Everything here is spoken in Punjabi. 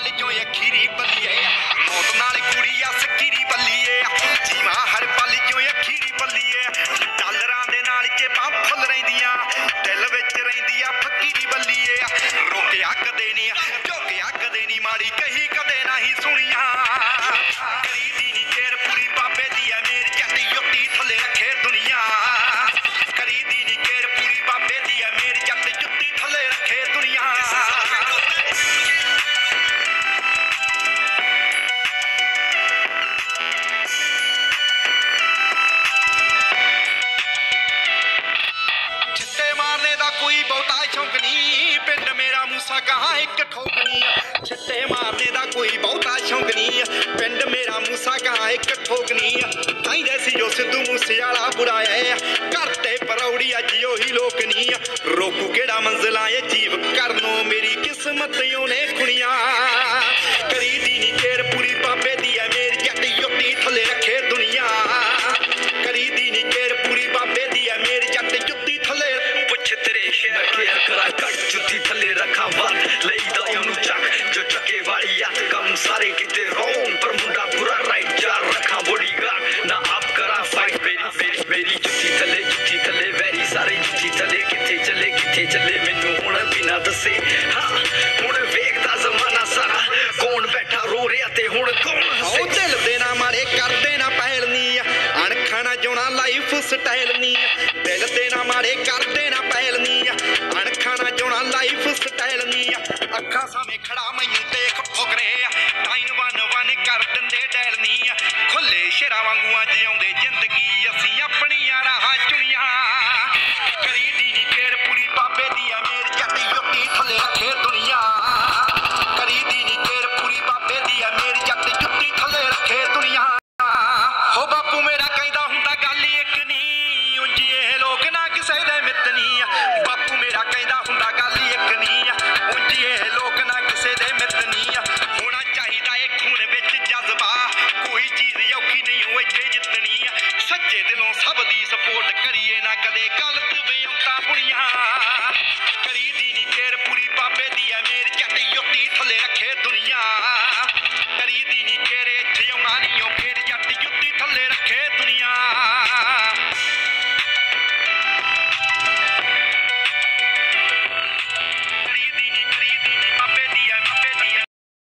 ਪਲ ਜੋ ਅਖੀਰੀ ਬੱਲੀਏ ਮੌਤ ਨਾਲ ਕੁੜੀ ਆ ਸਖੀਰੀ ਬੱਲੀਏ ਜੀਵਾ ਹਰ ਪਲ ਜੋ ਅਖੀਰੀ ਬੱਲੀਏ ਡਾਲਰਾਂ ਦੇ ਨਾਲ ਜੇਬਾਂ ਫੁੱਲ ਰਹਿੰਦੀਆਂ। ਦਿਲ ਵਿੱਚ ਰਹਿੰਦੀ ਆ ਫਕੀਰੀ ਬੱਲੀਏ ਰੋਕਿਆ ਕਦੇ ਨਹੀਂ ਝੋਕਿਆ ਕਦੇ ਨਹੀਂ ਮਾੜੀ, ਕਹੀ ਕਦੇ ਨਹੀਂ ਸੁਣੀਆਂ। ਕੋਈ ਬਹੁਤਾ ਸ਼ੌਂਕ ਨਹੀਂ ਪਿੰਡ ਮੇਰਾ ਮੂਸਾ ਕਹਾਂ ਇੱਕ ਠੋਕਣੀ ਆ ਮਾਰਨੇ ਦਾ ਕੋਈ ਬਹੁਤਾ ਸ਼ੌਂਕ ਨਹੀਂ ਪਿੰਡ ਮੇਰਾ ਮੂਸਾ ਕਹਾ ਇੱਕ ਠੋਕਣੀ ਕਹਿੰਦੇ ਸੀ ਜੋ ਸਿੱਧੂ ਮੂਸੇ ਵਾਲਾ ਬੁੜਾਇਆ ਘਰ ਤੇ ਪਰੌੜੀ ਅੱਜ ਉਹੀ ਲੋਕ ਨਹੀਂ ਰੋਕੂ ਕਿਹੜਾ ਮੰਜ਼ਲਾਂ ਏ ਜੀਵ ਕਰਨੋਂ ਮੇਰੀ ਕਿਸਮਤ ਉਹਨੇ ਸ਼ਹਿਰ ਕੱਟ ਜੁੱਤੀ ਥੱਲੇ ਰੱਖਾਂ ਵੱਧ ਲਈਦਾ ਉਹਨੂੰ ਚੱਕ ਜੋ ਚੱਕੇ ਵਾਲੀ ਹੱਥ ਕੰਮ ਸਾਰੇ ਕਿਤੇ ਰੋਣ ਪਰ ਮੁੰਡਾ ਪੂਰਾ ਰਾਈਟ ਚਾਰ ਰੱਖਾਂ ਬੋਡੀਗਾਰਡ ਨਾ ਆਪ ਕਰਾਂ ਫਾਈਟ ਮੇਰੀ ਮੇਰੀ ਮੇਰੀ ਜੁੱਤੀ ਥੱਲੇ ਜੁੱਤੀ ਥੱਲੇ ਵੈਰੀ ਸਾਰੇ ਜੁੱਤੀ ਥੱਲੇ ਕਿੱਥੇ ਚੱਲੇ ਕਿੱਥੇ ਚੱਲੇ ਮੈਨੂੰ ਹੁਣ ਬਿਨਾ ਦੱਸੇ ਹਾਂ ਹੁਣ ਵੇਖਦਾ ਜ਼ਮਾਨਾ ਸਾਰਾ ਕੌਣ ਬੈਠਾ ਰੋ ਰਿਹਾ ਤੇ ਹੁਣ ਕੌਣ ਉਹ ਹੱਸੇ ਦਿਲ ਦੇ ਨਾ ਮਾਰੇ ਕਰਦੇ ਨਾ ਪਹਿਲਨੀ ਅਣਖਾਂ ਨਾ ਜਿਉਣਾ ਲਾਈਫ ਸਟਾਈਲ ਨਹੀਂ ਦਿਲ ਦੇ ਨਾ ਮਾਰੇ ਕਰਦੇ ਨਾ ਪਹਿਲਨੀ ਅਣਖਾਂ ਲਾਈਫ ਸਟਾਈਲ ਨਹੀਂ ਅੱਖਾਂ ਸਾਹਮਣੇ ਖੜਾ, ਮੈਨੂੰ ਦੇਖ ਫੁਕਰੇ ਟਾਈਨ ਵਨ ਵਨ ਕਰ ਦਿੰਦੇ ਡੈਲ ਨਹੀਂ ਖੁੱਲੇ ਸ਼ੇਰਾਂ ਵਾਂਗੂ ਅੱਜ ਆਉਂਦੇ ਜ਼ਿੰਦਗੀ, ਅਸੀਂ ਆਪਣੀਆਂ ਰਾਹਾਂ ਚੁਣੀਆਂ। ਕਰੀਦੀ ਨਹੀਂ ਕੇਰ ਪੂਰੀ ਬਾਬੇ ਦੀ ਆ ਮੇਰ ਜੱਟ ਯੁੱਤੀ ਥੱਲੇ ਨਾ ਕਿਸੇ ਦੇ ਹੋਣਾ ਚਾਹੀਦਾ ਏ ਖੂਨ ਵਿੱਚ ਜਜ਼ਬਾ। ਕੋਈ ਚੀਜ਼ ਔਖੀ ਨਹੀਂ ਹੋਏ ਜੇ ਜਿੱਤਣੀ ਆ। ਸੱਚੇ ਦਿਲੋਂ ਸਭ ਦੀ ਸਪੋਰਟ ਕਰੀਏ ਨਾ ਕਦੇ। ਗਲਤ ਵਿਉਂਤਾ ਬੁਣੀਆਂ ਕਰੀਦੀ ਨਹੀਂ ਕੇਰ ਪੂਰੀ, ਬਾਬੇ ਦੀ ਐ ਮੇਰੀ। ਜੱਟ ਯੁੱਤੀ ਥੱਲੇ ਰੱਖੇ ਦੁਨੀਆ।